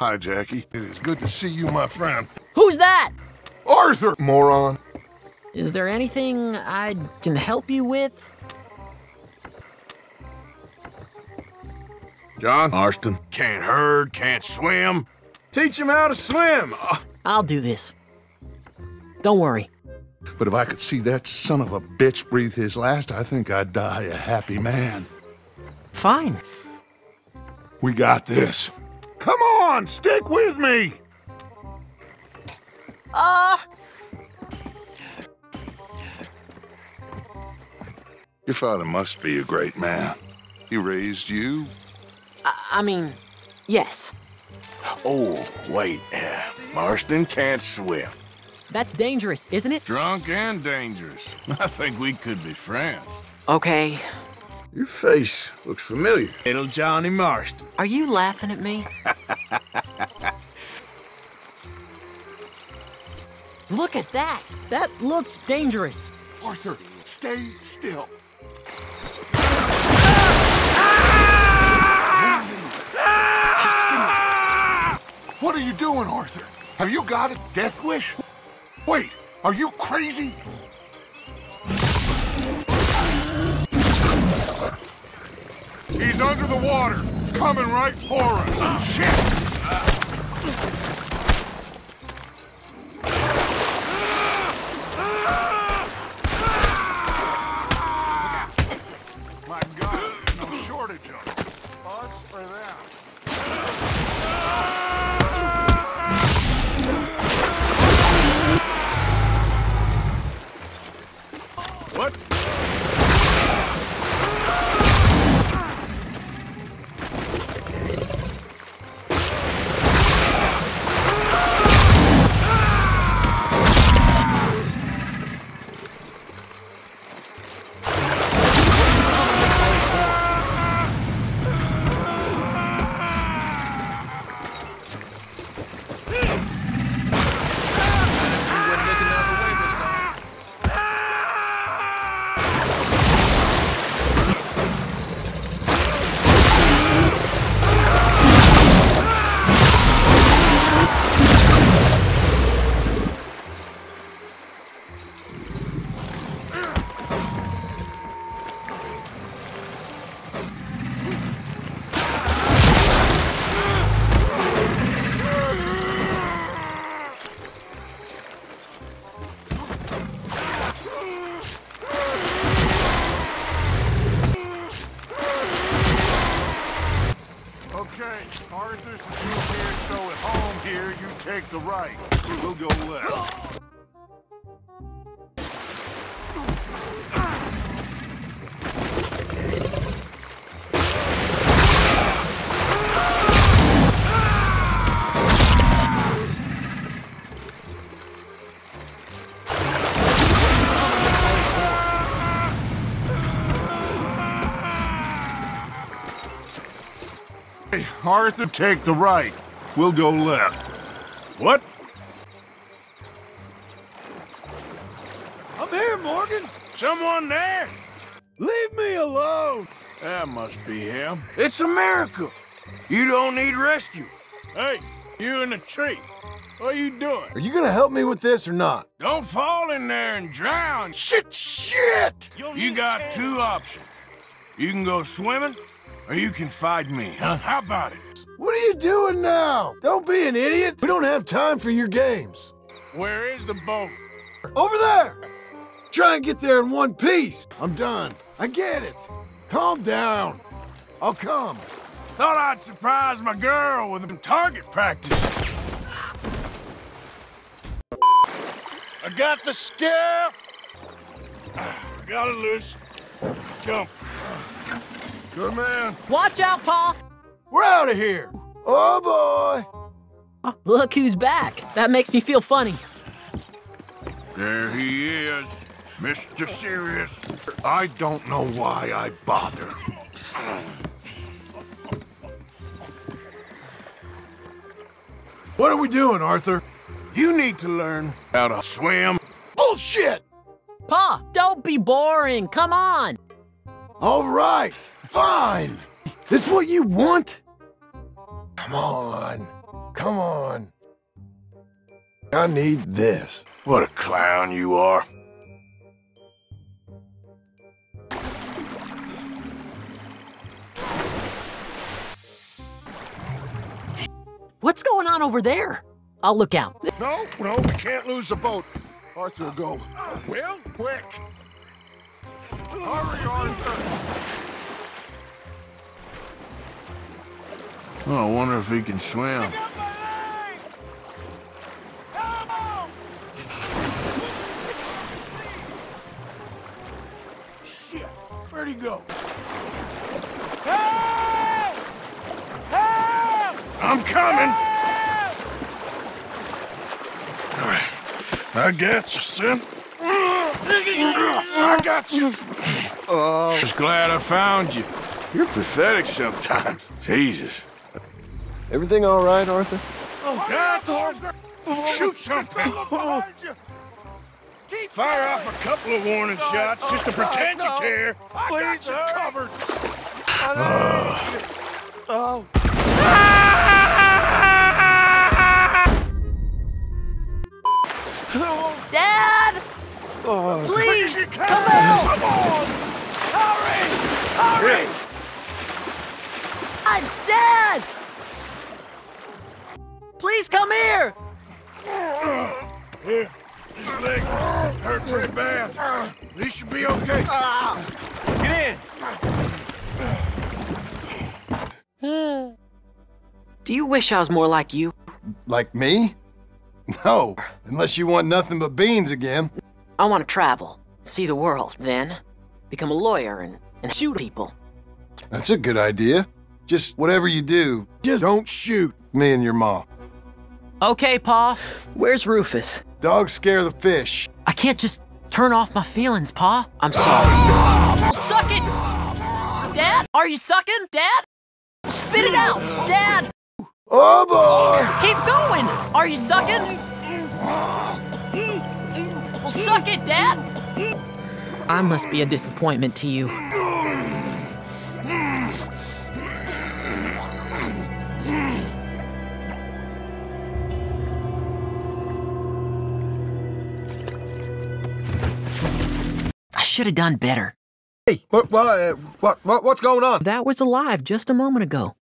Hi, Jackie. It is good to see you, my friend. Who's that? Arthur! Moron. Is there anything I can help you with? John? Marston? Can't herd, can't swim. Teach him how to swim. Uh, I'll do this. Don't worry. But if I could see that son of a bitch breathe his last, I think I'd die a happy man. Fine. We got this. Come on, stick with me! Uh, Your father must be a great man. He raised you? I, I mean, yes. oh, wait. Uh, Marston can't swim. That's dangerous, isn't it? Drunk and dangerous. I think we could be friends. Okay. Your face looks familiar. Little Johnny Marston. Are you laughing at me? Look at that! That looks dangerous. Arthur, stay still. What are you doing, Arthur? Have you got a death wish? Wait, are you crazy? He's under the water, coming right for us. Shit! Us or them? Okay, Arthur's the two here, so at home here, you take the right. We'll go left. Hey, Arthur, take the right. We'll go left. What? I'm here, Morgan. Someone there? Leave me alone. That must be him. It's a miracle. You don't need rescue. Hey, you in the tree. What are you doing? Are you gonna help me with this or not? Don't fall in there and drown. Shit, shit! You got two options. You can go swimming, or you can fight me, huh? How about it? What are you doing now? Don't be an idiot. We don't have time for your games. Where is the boat? Over there! Try and get there in one piece. I'm done. I get it. Calm down. I'll come. Thought I'd surprise my girl with some target practice. I got the skiff. Got it loose. Come. Good man. Watch out, Pa! We're out of here. Oh boy. Look who's back. That makes me feel funny. There he is, Mr. Serious. I don't know why I bother. What are we doing, Arthur? You need to learn how to swim. Bullshit! Pa, don't be boring. Come on. All right, fine. This what you want? Come on. Come on. I need this. What a clown you are. What's going on over there? I'll look out. No, no, we can't lose the boat. Arthur, go. Will? Quick. Hurry, Arthur. Oh, I wonder if he can swim. Shit! Where'd he go? Help! Help! I'm coming! All right. I got you, son. I got you. Oh. Just glad I found you. You're pathetic sometimes. Jesus. Everything all right, Arthur? Oh, God! Shoot something! Fire off a couple of warning shots just to pretend you care. Please, covered. Oh. oh. Dad! Oh, Please, come out! Please come here! Here, his leg hurt pretty bad. At least you'll be okay. Get in. Do you wish I was more like you? Like me? No, unless you want nothing but beans again. I want to travel, see the world, then become a lawyer and, and shoot people. That's a good idea. Just whatever you do, just don't shoot me and your mom. Okay, Pa. Where's Rufus? Dogs scare the fish. I can't just turn off my feelings, Pa. I'm sorry. Suck it! Dad? Are you sucking? Dad? Spit it out! Dad! Oh boy! Keep going! Are you sucking? Well, suck it, Dad! I must be a disappointment to you. Should have done better. Hey, what, what, uh, what, what, what's going on? That was alive just a moment ago.